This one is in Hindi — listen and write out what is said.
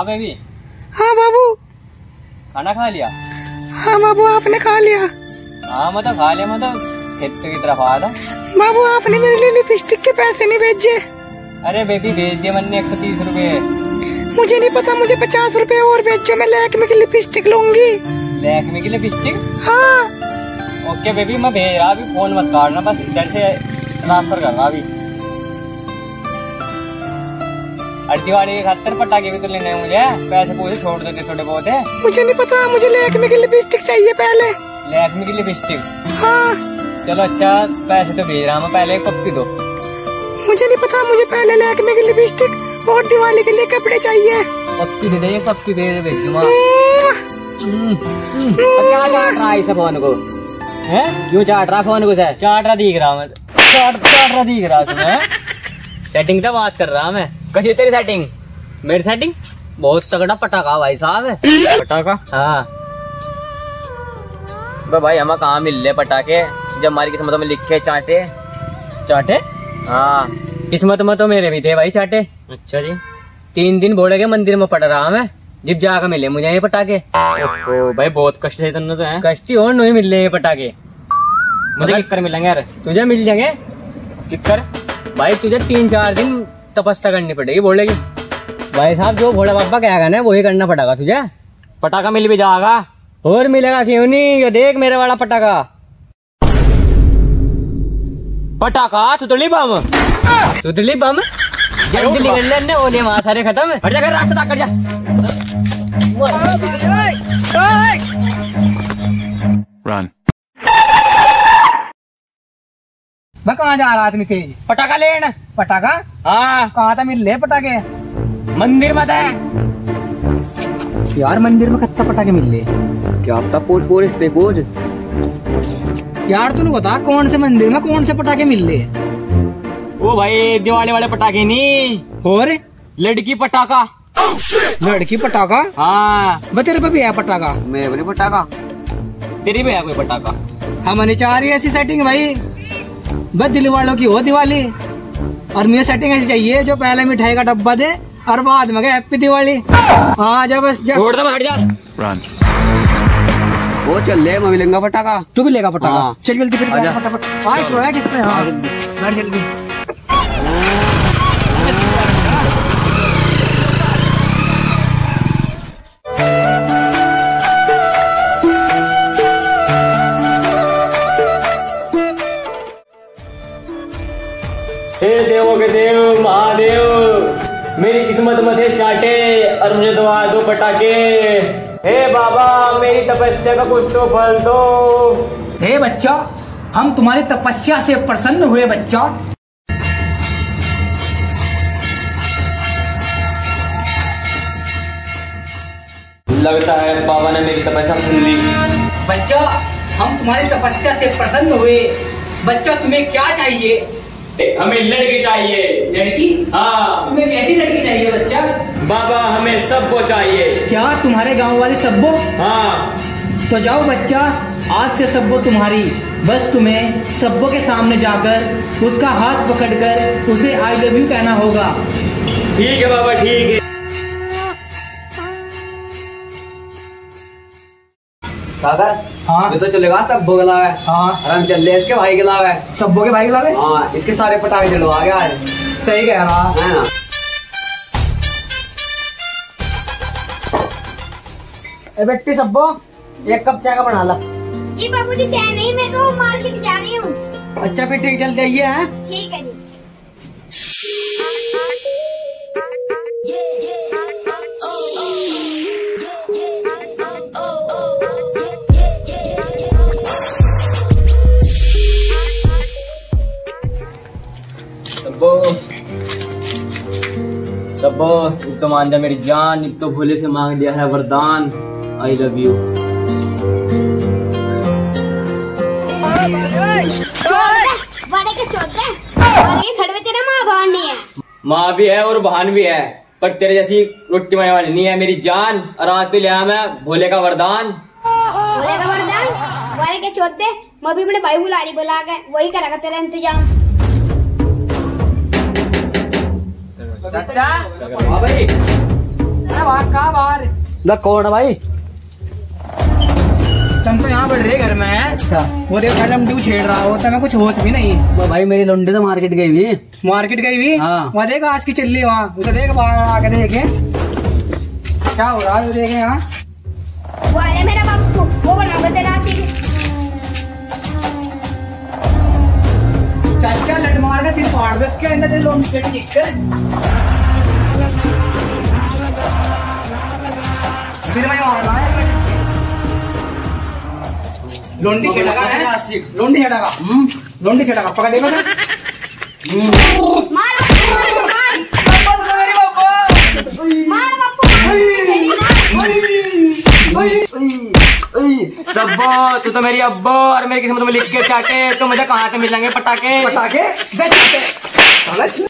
हाँ बेबी हाँ बाबू। खाना खा लिया? हाँ बाबू आपने खा लिया। हाँ मतलब खा लिया मतलब खेत की तरफ़ आया था। बाबू आपने मेरे लिए लिपस्टिक के पैसे नहीं भेजे। अरे बेबी भेज दिए मैंने एक सौ तीस रूपए। मुझे नहीं पता मुझे पचास रूपए और भेजो मैं लैक्मे की लिपस्टिक लूँगी। लैक्मे की लिपस्टिक हाँ। ओके बेबी मैं भेज रहा अभी फ़ोन मत काटना बस इधर से ट्रांसफ़र कर रहा अभी। और दिवाली के खातर पटाखे भी तो लेने हैं मुझे। पैसे पूसे छोड़ देते थोड़े बहुत। है मुझे नहीं पता मुझे लैक्मे की लिपस्टिक चाहिए पहले। लैक्मे की लिपस्टिक हाँ। चलो अच्छा पैसे तो भेज रहा मैं पहले एक पप्पी दो। मुझे नहीं पता मुझे पहले लैक्मे की लिपस्टिक और दिवाली के लिए कपड़े चाहिए। पप्पी दे दे पप्पी दे दे भेज दूँगा हम्म, हम्म, क्या चाट रहा है फ़ोन को? है? क्यों चाट रहा फ़ोन को से चाट रहा दिख रहा मैं। चाट चाट रहा दिख रहा तुम्हें। सेटिंग तो बात कर रहा मैं। कैसी तेरी सेटिंग मेरी सेटिंग बहुत तगड़ा पटाखा भाई साहब है। पटाखा? हाँ। बे भाई हमें कहाँ मिल रहे पटाखे? जब हमारी किस्मतों में लिखे चाटे। चाटे? हाँ। किस्मत में तो मेरे भी थे भाई चाटे। अच्छा जी। तीन दिन बोले के मंदिर में पड़ रहा मैं। जब जाकर मिले मुझे ये पटाखे। ओ भाई बहुत कष्ट से तो है। कष्टी और नहीं मिल रहे ये पटाखे। मुझे किक्कर मिलेंगे यार। तुझे मिल जाएँगे? किक्कर? भाई तुझे तीन चार दिन तपस्या करनी पड़ेगी। बोलेगी भाई साहब जो भोला बाबा कहेगा ना वही करना पड़ेगा तुझे। पटाखा मिल भी जाएगा। और मिलेगा क्यों नहीं? ये देख मेरे वाला पटाखा। पटाखा सुतली बम। सुतली बम? जल्दी निकल लेने ओले वहाँ सारे खत्म। हट जा कर रास्ता तक कर जा। Run. मैं कहाँ जा रहा आदमी तेज। पटाखा लेना पटाखा? हाँ। कहाँ था मिल रहे पटाखे? मंदिर मत है यार मंदिर में कत्ता पटाखे मिल रहे क्या पता पोज पोज पे पोज यार तू बता कौन से मंदिर में कौन से पटाखे मिल रहे ओ भाई दिवाली वाले पटाखे नहीं। और? लड़की पटाखा। लड़की पटाखा? हाँ। तेरे पे भी है पटाखा? मेरे बने पटाखा। तेरी भी है कोई पटाखा? हम नहीं चाह रही ऐसी सेटिंग भाई। बस दिल्ली वालों की हो दिवाली। और मुझे सेटिंग ऐसी चाहिए जो पहले मिठाई का डब्बा दे और बाद में हैप्पी दिवाली। हाँ जा बस जा छोड़ दो हट जा। वो चल ले मैं लेगा पटाखा। तू भी लेगा पटाखा। हाँ। चल जल्दी फिर आजा। फटाफट हाँ इसमें है। किसमें हाँ बैठ जल्दी। हे देवों के देव महादेव। मेरी किस्मत में थे चाटे और मुझे दो दो पटाखे। हे बाबा मेरी तपस्या का कुछ तो फल दो। हे बच्चा हम तुम्हारी तपस्या से प्रसन्न हुए बच्चा। लगता है बाबा ने मेरी तपस्या सुन ली। बच्चा हम तुम्हारी तपस्या से प्रसन्न हुए। बच्चा तुम्हें क्या चाहिए? हमें लड़की चाहिए लड़की हाँ तुम्हें कैसी लड़की चाहिए बच्चा? बाबा हमें सबको चाहिए। क्या तुम्हारे गाँव वाले सबको? हाँ। तो जाओ बच्चा आज से सबको तुम्हारी बस तुम्हें सबको के सामने जाकर उसका हाथ पकड़कर उसे आई लव यू कहना होगा। ठीक है बाबा ठीक है। सागर हाँ। ये तो चलेगा सब भोगला है। हाँ। और चल रहे इसके भाई के लावे। सब्बो के भाई के लावे? हाँ इसके सारे पटाखे चलवा गया आज। सही कह रहा। है ना? ए बेटी सब्बो एक कप चाय का बना ला। ये बाबूजी चाय नहीं मैं तो मार्केट जा रही हूँ। अच्छा फिर ठीक चल जाइए हैं? ठीक है जी। सब्बो तू मान जा मेरी जान एक तो भोले से मांग लिया है, वरदान। आई लव यू में भी है और बहन भी है, पर तेरे जैसी रोटी बनाने वाली नहीं है, मेरी जान। और आज तो लिया मैं भोले का वरदान। भोले का वरदान? बड़े के चौदह मैं भी अपने भाई बुला रही, बुला के, वही करेगा तेरा इंतज़ाम। चाचा। हाँ भाई। बाहर कौन है भाई? तुम तो यहाँ बढ़ रहे घर में। अच्छा। वो देख मैडम ड्यू छेड़ रहा हो तो मैं कुछ होश भी नहीं। वो भाई मेरी लुंडी तो मार्केट गई हुई मार्केट गई भी हाँ। वहाँ देख आज की चल रही है वहाँ उसे देख बाहर आके देखे। क्या हो रहा है देखे यहाँ? मेरा बापू वो बना है लोंडी छेड़ा का लोंडी लोंडी छेड़ागा सब्बो तू तो मेरी अब्बो और मेरी किस्मत में लिख के चाटे तो मुझे कहाँ से मिल जाएँगे पटाखे? पटाखे?